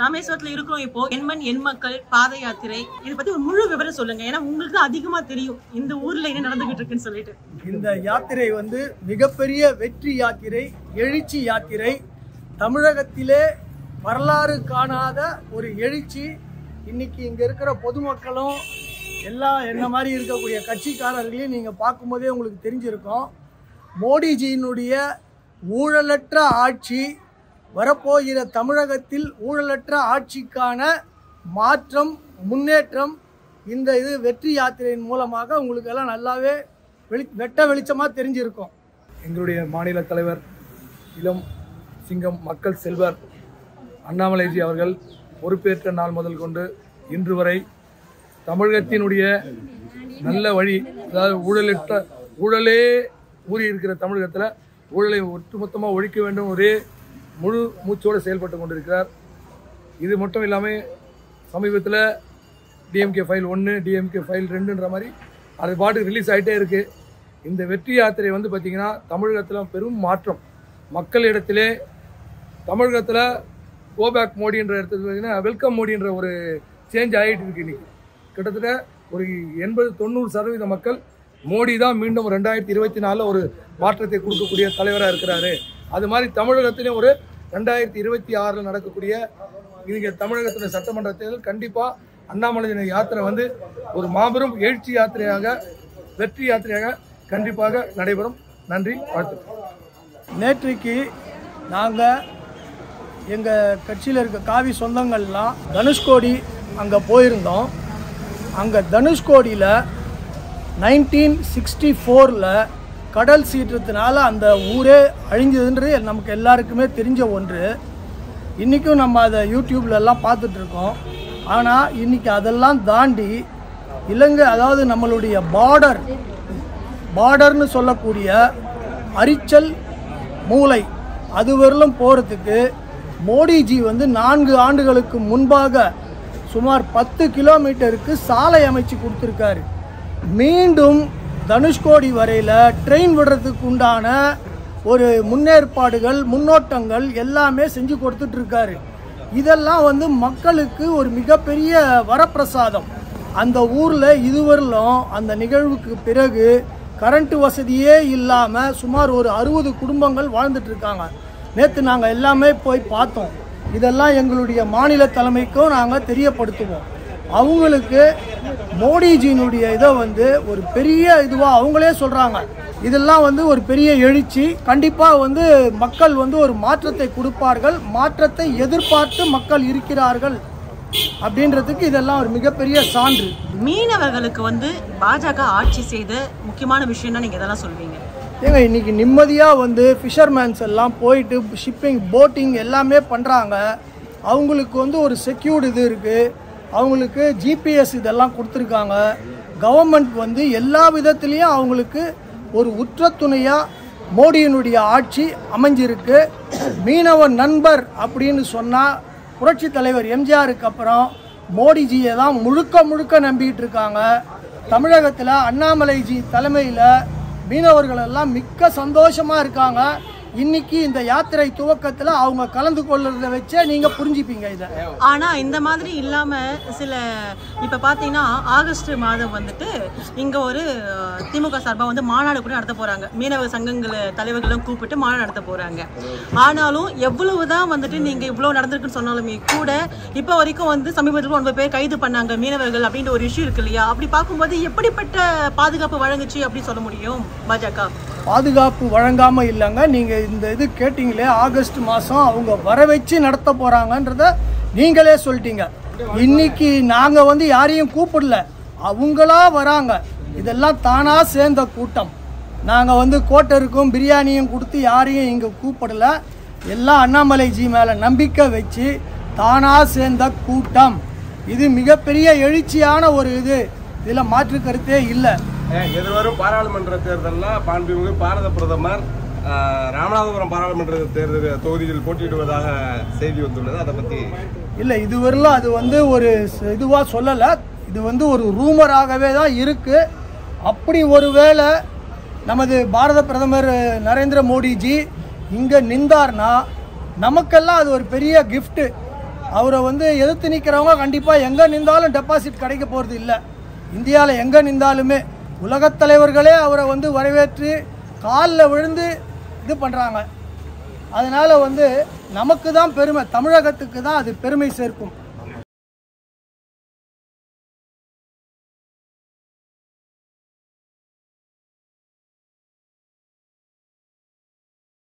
ராமேஸ்வரத்துல இருக்கிறோம் இப்போ எண்மண் எண் மக்கள் பாத யாத்திரை இதை பத்தி ஒரு முழு விவரம் சொல்லுங்க. ஏன்னா உங்களுக்கு தான் அதிகமா தெரியும். இந்த ஊர்ல என்ன நடந்துகிட்டு இருக்குன்னு சொல்லிட்டு. இந்த யாத்திரை வந்து மிகப்பெரிய வெற்றி யாத்திரை எழுச்சி யாத்திரை. தமிழகத்திலே வரலாறு காணாத ஒரு எழுச்சி. இன்னைக்கு இங்க இருக்கிற பொதுமக்களும் எல்லா என்ன மாதிரி இருக்கக்கூடிய கட்சிக்காரர்களையும் நீங்க பார்க்கும்போதே உங்களுக்கு தெரிஞ்சிருக்கும். மோடிஜியினுடைய ஊழலற்ற ஆட்சி வரப்போகிற தமிழகத்தில் ஊழலற்ற ஆட்சிக்கான மாற்றம் முன்னேற்றம் இந்த இது வெற்றி யாத்திரையின் மூலமாக உங்களுக்கு எல்லாம் நல்லாவே வெளி வெட்ட வெளிச்சமாக தெரிஞ்சிருக்கும். எங்களுடைய மாநில தலைவர் இளம் சிங்கம் மக்கள் செல்வர் அண்ணாமலைஜி அவர்கள் பொறுப்பேற்ற நாள் முதல் கொண்டு இன்று வரை தமிழகத்தினுடைய நல்ல வழி அதாவது ஊழலற்ற ஊழலே ஊறி இருக்கிற தமிழகத்தில் ஊழலை ஒட்டுமொத்தமாக ஒழிக்க வேண்டும். ஒரே முழு மூச்சோடு செயல்பட்டு கொண்டிருக்கிறார். இது மட்டும் இல்லாமல் சமீபத்தில் டிஎம்கே ஃபைல் ஒன்று டிஎம்கே ஃபைல் ரெண்டுன்ற மாதிரி அது பாட்டு ரிலீஸ் ஆகிட்டே இருக்குது இந்த வெற்றி யாத்திரை வந்து பார்த்திங்கன்னா தமிழகத்தில் பெரும் மாற்றம். மக்களிடத்திலே தமிழகத்தில் கோபேக் மோடின்ற இடத்துல பார்த்தீங்கன்னா வெல்கம் மோடின்ற ஒரு சேஞ்ச் ஆகிட்டு இருக்கு இன்னைக்கு. கிட்டத்தட்ட ஒரு எண்பது தொண்ணூறு சதவீத மக்கள் மோடி தான் மீண்டும் ரெண்டாயிரத்தி இருபத்தி நாலில் ஒரு மாற்றத்தை கொடுக்கக்கூடிய தலைவராக இருக்கிறாரு. அது மாதிரி தமிழகத்திலே ஒரு ரெண்டாயிரத்தி இருபத்தி ஆறில் நடக்கக்கூடிய இங்கே தமிழகத்தில் சட்டமன்ற தேர்தல் கண்டிப்பாக அண்ணாமலை யாத்திரை வந்து ஒரு மாபெரும் எழுச்சி யாத்திரையாக வெற்றி யாத்திரையாக கண்டிப்பாக நடைபெறும். நன்றி வாழ்த்து நேற்றைக்கு நாங்கள் எங்கள் கட்சியில் இருக்க காவி சொந்தங்கள்லாம் தனுஷ்கோடி அங்கே போயிருந்தோம். அங்கே தனுஷ்கோடியில் நைன்டீன் சிக்ஸ்டி ஃபோரில் கடல் சீற்றத்தினால அந்த ஊரே அழிஞ்சதுன்றது நமக்கு எல்லாருக்குமே தெரிஞ்ச ஒன்று. இன்றைக்கும் நம்ம அதை யூடியூப்லலாம் பார்த்துட்ருக்கோம். ஆனால் இன்றைக்கி அதெல்லாம் தாண்டி இலங்கை அதாவது நம்மளுடைய பார்டர் பார்டர்னு சொல்லக்கூடிய அரிச்சல் மூளை அதுவரையிலும் போகிறதுக்கு மோடிஜி வந்து நான்கு ஆண்டுகளுக்கு முன்பாக சுமார் பத்து கிலோமீட்டருக்கு சாலை அமைச்சு கொடுத்துருக்காரு. மீண்டும் தனுஷ்கோடி வரையில் ட்ரெயின் விடுறதுக்கு உண்டான ஒரு முன்னேற்பாடுகள் முன்னோட்டங்கள் எல்லாமே செஞ்சு கொடுத்துட்ருக்காரு இதெல்லாம் வந்து மக்களுக்கு ஒரு மிகப்பெரிய வரப்பிரசாதம். அந்த ஊரில் இதுவரையிலும் அந்த நிகழ்வுக்கு பிறகு கரண்ட் வசதியே இல்லாமல் சுமார் ஒரு அறுபது குடும்பங்கள் வாழ்ந்துட்டுருக்காங்க நேற்று நாங்கள் எல்லாமே போய் பார்த்தோம். இதெல்லாம் எங்களுடைய மாநில தலைமைக்கும் நாங்கள் தெரியப்படுத்துவோம். அவங்களுக்கு மோடிஜியினுடைய இதை வந்து ஒரு பெரிய இதுவாக அவங்களே சொல்கிறாங்க இதெல்லாம் வந்து ஒரு பெரிய எழுச்சி. கண்டிப்பாக வந்து மக்கள் வந்து ஒரு மாற்றத்தை கொடுப்பார்கள். மாற்றத்தை எதிர்பார்த்து மக்கள் இருக்கிறார்கள் அப்படின்றதுக்கு இதெல்லாம் ஒரு மிகப்பெரிய சான்று. மீனவர்களுக்கு வந்து பாஜக ஆட்சி செய்த முக்கியமான விஷயம்னா நீங்க இதெல்லாம் சொல்வீங்க? ஏங்க இன்னைக்கு நிம்மதியாக வந்து ஃபிஷர்மேன்ஸ் எல்லாம் போயிட்டு ஷிப்பிங் போட்டிங் எல்லாமே பண்ணுறாங்க அவங்களுக்கு வந்து ஒரு செக்யூர்டு இது இருக்குது அவங்களுக்கு ஜிபிஎஸ் இதெல்லாம் கொடுத்துருக்காங்க. கவர்மெண்ட் வந்து எல்லா விதத்துலேயும் அவங்களுக்கு ஒரு உற்ற துணையாக மோடியினுடைய ஆட்சி அமைஞ்சிருக்கு. மீனவ நண்பர் அப்படின்னு சொன்னால் புரட்சி தலைவர் எம்ஜிஆருக்கு அப்புறம் மோடிஜியை தான் முழுக்க முழுக்க நம்பிக்கிட்டு இருக்காங்க. தமிழகத்தில் அண்ணாமலைஜி தலைமையில் மீனவர்கள் எல்லாம் மிக்க சந்தோஷமாக இருக்காங்க. இன்னைக்கு இந்த யாத்திரை துவக்கத்தில் அவங்க கலந்து கொள்றத வச்சே நீங்க புரிஞ்சுப்பீங்க இதை. ஆனா இந்த மாதிரி இல்லாம சில இப்ப பாத்தீங்கன்னா ஆகஸ்ட் மாதம் வந்துட்டு இங்க ஒரு திமுக சார்பா வந்து மாநாடு கூட நடத்த போறாங்க. மீனவ சங்கங்கள் தலைவர்களும் கூப்பிட்டு மாநாடு நடத்த போறாங்க. ஆனாலும் எவ்வளவுதான் வந்துட்டு நீங்க இவ்வளவு நடந்திருக்குன்னு சொன்னாலுமே கூட இப்ப வரைக்கும் வந்து சமீபத்தில் ஒன்பது பேர் கைது பண்ணாங்க மீனவர்கள் அப்படின்ற ஒரு இஷ்யூ இருக்கு இல்லையா? அப்படி பார்க்கும்போது எப்படிப்பட்ட பாதுகாப்பு வழங்குச்சு அப்படின்னு சொல்ல முடியும் பாஜக? பாதுகாப்பு வழங்காம இல்லைங்க நீங்க இந்த இது கேட்டிங்களே ஆகஸ்ட் மாதம் அவங்க வர வச்சு நடத்த போகிறாங்கன்றத நீங்களே சொல்லிட்டீங்க. இன்னைக்கு நாங்கள் வந்து யாரையும் கூப்பிடல. அவங்களா வராங்க. இதெல்லாம் தானாக சேர்ந்த கூட்டம். நாங்கள் வந்து கோட்டருக்கும் பிரியாணியும் கொடுத்து யாரையும் இங்கே கூப்பிடல. எல்லாம் அண்ணாமலைஜி மேலே நம்பிக்கை வச்சு தானாக சேர்ந்த கூட்டம். இது மிகப்பெரிய எழுச்சியான ஒரு இது. இதில் மாற்று கருத்தே இல்லை. எதிர்வரும் பாராளுமன்ற தேர்தலில் மாண்புமிகு பாரத பிரதமர் ராமநாதபுரம் பாராளுமன்ற தேர்தல் தொகுதியில் போட்டியிடுவதாக செய்தி வந்துள்ளது. அதை பத்தி இல்லை இதுவரையிலும் அது வந்து ஒரு இதுவாக சொல்லலை. இது வந்து ஒரு ரூமராகவே தான் இருக்குது அப்படி ஒருவேளை நமது பாரத பிரதமர் நரேந்திர மோடிஜி இங்கே நின்றார்னா நமக்கெல்லாம் அது ஒரு பெரிய கிஃப்ட்டு அவரை வந்து எதிர்த்து நிற்கிறவங்க கண்டிப்பாக எங்கே நின்றாலும் டெபாசிட் கிடைக்க போகிறது இல்லை. இந்தியாவில் எங்கே நின்றாலுமே உலகத் தலைவர்களே அவரை வந்து வரவேற்று காலில் விழுந்து இது பண்ணுறாங்க அதனால் வந்து நமக்கு தான் பெருமை தமிழகத்துக்கு தான் அது பெருமை சேர்க்கும்.